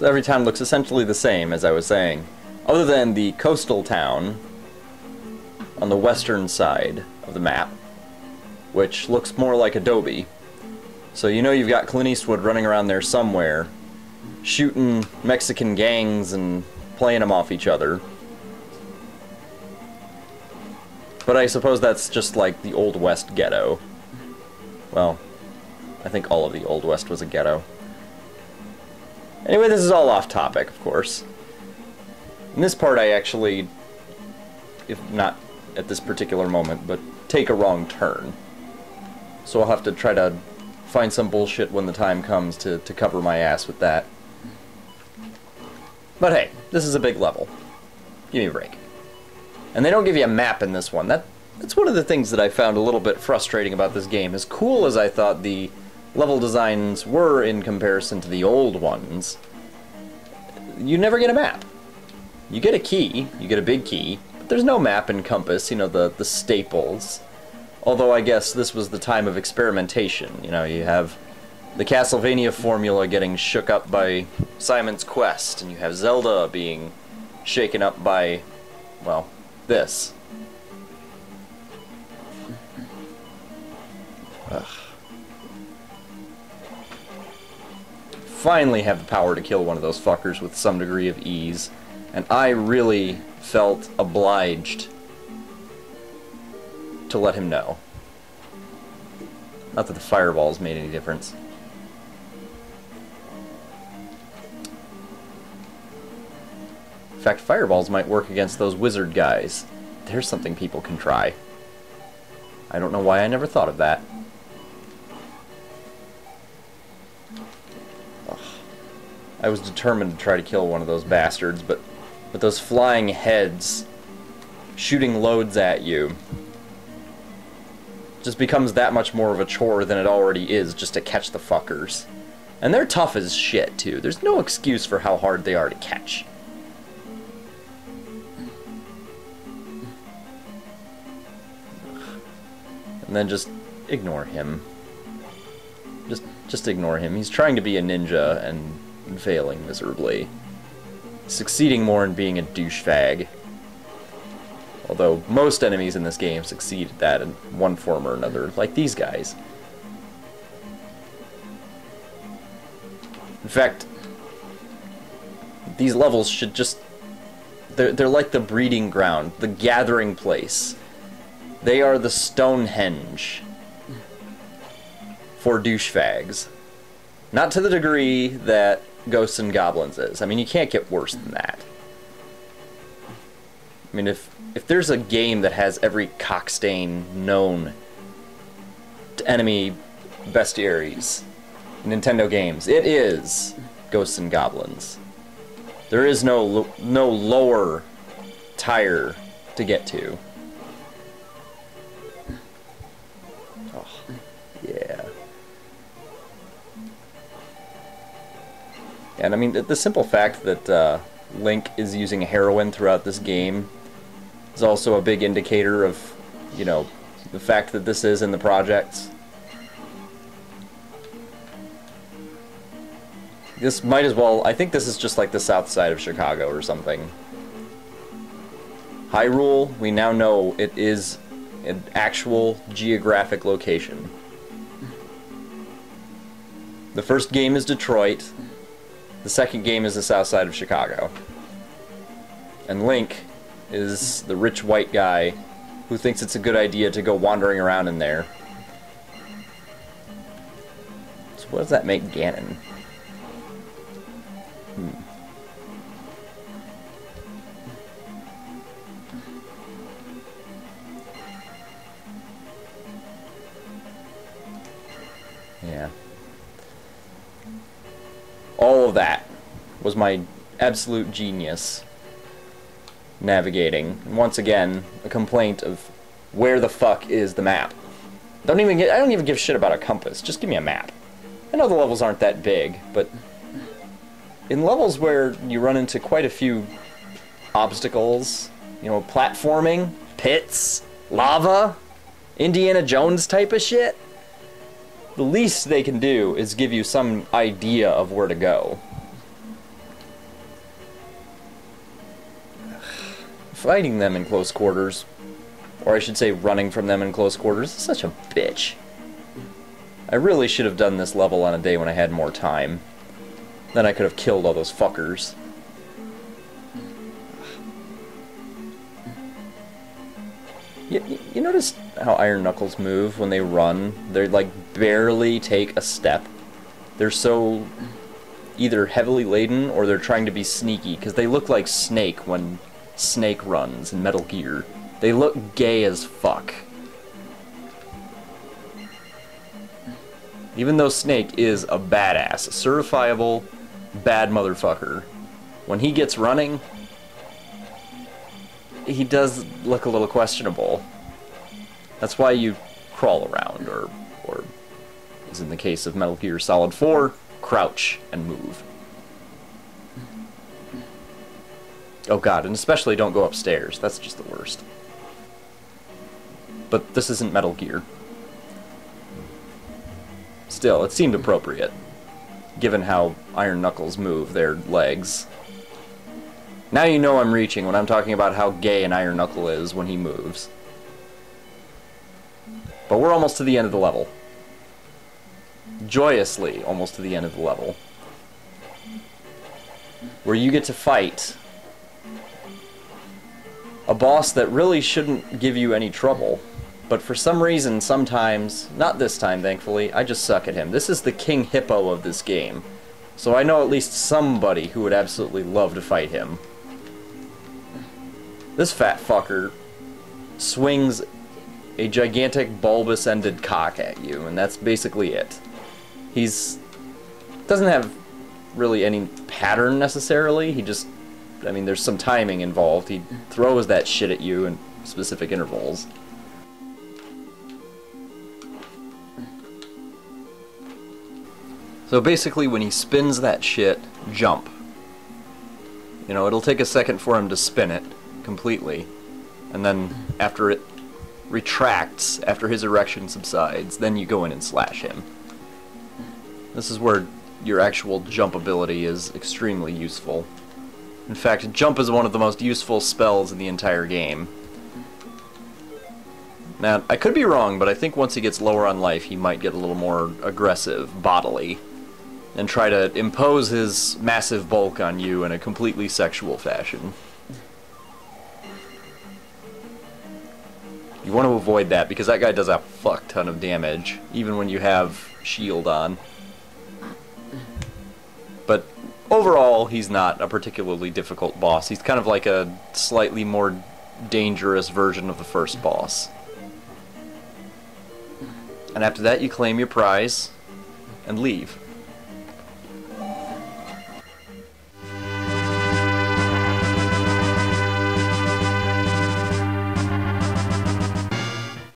Every town looks essentially the same, as I was saying, other than the coastal town on the western side of the map, which looks more like Adobe. So you know you've got Clint Eastwood running around there somewhere, shooting Mexican gangs and playing them off each other. But I suppose that's just like the Old West ghetto. Well, I think all of the Old West was a ghetto. Anyway, this is all off topic, of course. In this part, I actually, if not at this particular moment, but take a wrong turn. So I'll have to try to find some bullshit when the time comes to, to cover my ass with that. But hey, this is a big level. Give me a break. And they don't give you a map in this one. That that's one of the things that I found a little bit frustrating about this game. As cool as I thought the level designs were in comparison to the old ones, you never get a map. You get a key, you get a big key, but there's no map and compass, you know, the, the staples. Although I guess this was the time of experimentation. You know, you have the Castlevania formula getting shook up by Simon's Quest, and you have Zelda being shaken up by, well, this. Ugh. Finally have the power to kill one of those fuckers with some degree of ease, and I really felt obliged to let him know. Not that the fireballs made any difference. In fact, fireballs might work against those wizard guys. There's something people can try. I don't know why I never thought of that. I was determined to try to kill one of those bastards, but with those flying heads shooting loads at you just becomes that much more of a chore than it already is just to catch the fuckers. And they're tough as shit, too. There's no excuse for how hard they are to catch. and then just ignore him. Just just ignore him. He's trying to be a ninja and failing miserably. Succeeding more in being a douchebag. Although most enemies in this game succeed at that in one form or another, like these guys. In fact, these levels should just they're, they're like the breeding ground, the gathering place they are the Stonehenge for douchebags. Not to the degree that Ghosts and Goblins is. I mean, you can't get worse than that. I mean, if if there's a game that has every cockstain known to enemy bestiaries, Nintendo games, it is Ghosts and Goblins. There is no no lower tire to get to. And I mean, the, the simple fact that uh, Link is using heroin throughout this game is also a big indicator of, you know, the fact that this is in the projects. This might as well, I think this is just like the south side of Chicago or something. Hyrule, we now know it is an actual geographic location. The first game is Detroit, the second game is the south side of Chicago. And Link is the rich white guy who thinks it's a good idea to go wandering around in there. So what does that make Ganon? Hmm. Yeah all of that was my absolute genius navigating. Once again, a complaint of where the fuck is the map. Don't even get, I don't even give shit about a compass. Just give me a map. I know the levels aren't that big, but in levels where you run into quite a few obstacles, you know, platforming, pits, lava, Indiana Jones type of shit, the least they can do is give you some idea of where to go. Fighting them in close quarters, or I should say running from them in close quarters, is such a bitch. I really should have done this level on a day when I had more time. Then I could have killed all those fuckers. You, you notice how Iron Knuckles move when they run? They like barely take a step. They're so either heavily laden or they're trying to be sneaky because they look like Snake when Snake runs in Metal Gear. They look gay as fuck. Even though Snake is a badass, a certifiable bad motherfucker, when he gets running, he does look a little questionable. That's why you crawl around, or, or, as in the case of Metal Gear Solid 4, crouch and move. Oh god, and especially don't go upstairs. That's just the worst. But this isn't Metal Gear. Still, it seemed appropriate, given how Iron Knuckles move their legs. Now you know I'm reaching when I'm talking about how gay an Iron Knuckle is when he moves. But we're almost to the end of the level. Joyously almost to the end of the level. Where you get to fight a boss that really shouldn't give you any trouble. But for some reason, sometimes, not this time thankfully, I just suck at him. This is the King Hippo of this game. So I know at least somebody who would absolutely love to fight him. This fat fucker swings a gigantic bulbous-ended cock at you, and that's basically it. He's... doesn't have really any pattern necessarily, he just... I mean, there's some timing involved. He throws that shit at you in specific intervals. So basically, when he spins that shit, jump. You know, it'll take a second for him to spin it completely, and then after it retracts, after his erection subsides, then you go in and slash him. This is where your actual jump ability is extremely useful. In fact, jump is one of the most useful spells in the entire game. Now, I could be wrong, but I think once he gets lower on life, he might get a little more aggressive bodily and try to impose his massive bulk on you in a completely sexual fashion. You want to avoid that because that guy does a fuck ton of damage, even when you have shield on. Overall, he's not a particularly difficult boss. He's kind of like a slightly more dangerous version of the first boss. And after that, you claim your prize and leave.